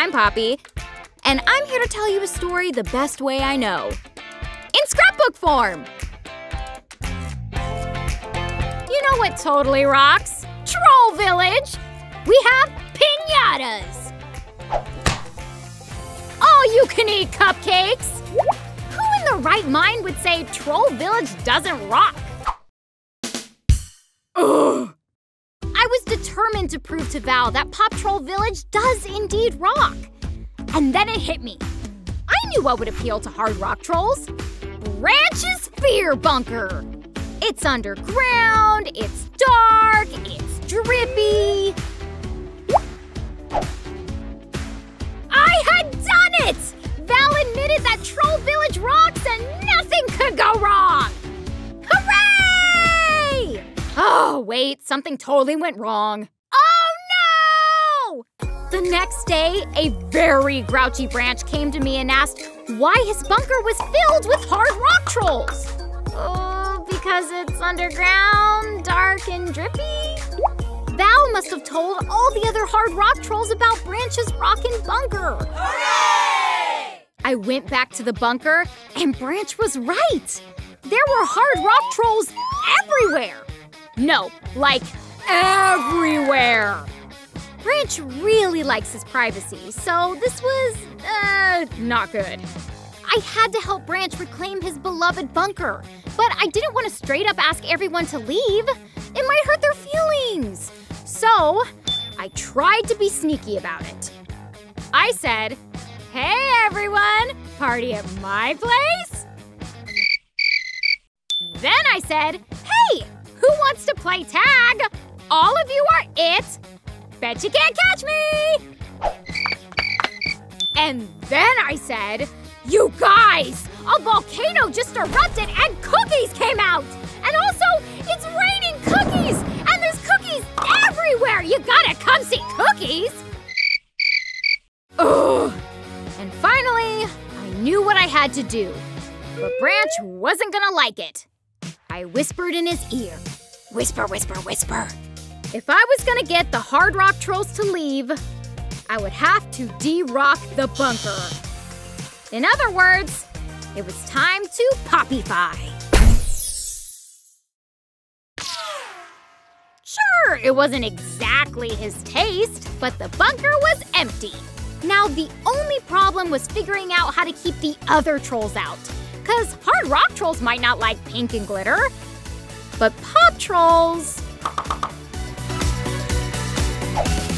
I'm Poppy, and I'm here to tell you a story the best way I know in scrapbook form. You know what totally rocks? Troll Village! We have pinatas! All you can eat cupcakes! Who in the right mind would say Troll Village doesn't rock? Determined to prove to Val that Pop Troll Village does indeed rock. And then it hit me. I knew what would appeal to hard rock trolls. Branch's Fear Bunker. It's underground, it's dark, it's drippy. I had done it! Val admitted that Troll Village rocks and nothing could go wrong! Hooray! Oh, wait, something totally went wrong. The next day, a very grouchy branch came to me and asked why his bunker was filled with hard rock trolls. Oh, because it's underground, dark, and drippy? Val must have told all the other hard rock trolls about Branch's rockin' bunker. Hooray! I went back to the bunker, and Branch was right. There were hard rock trolls everywhere. No, like everywhere. Branch really likes his privacy, so this was, uh, not good. I had to help Branch reclaim his beloved bunker, but I didn't want to straight up ask everyone to leave. It might hurt their feelings. So, I tried to be sneaky about it. I said, Hey everyone, party at my place? Then I said, Hey, who wants to play tag? All of you are it. Bet you can't catch me! And then I said, You guys, a volcano just erupted and cookies came out! And also, it's raining cookies! And there's cookies everywhere! You gotta come see cookies! Ugh. And finally, I knew what I had to do. But Branch wasn't gonna like it. I whispered in his ear. Whisper, whisper, whisper. If I was gonna get the Hard Rock Trolls to leave, I would have to de-rock the bunker. In other words, it was time to poppify. Sure, it wasn't exactly his taste, but the bunker was empty. Now, the only problem was figuring out how to keep the other trolls out. Because hard rock trolls might not like pink and glitter, but pop trolls. Bye.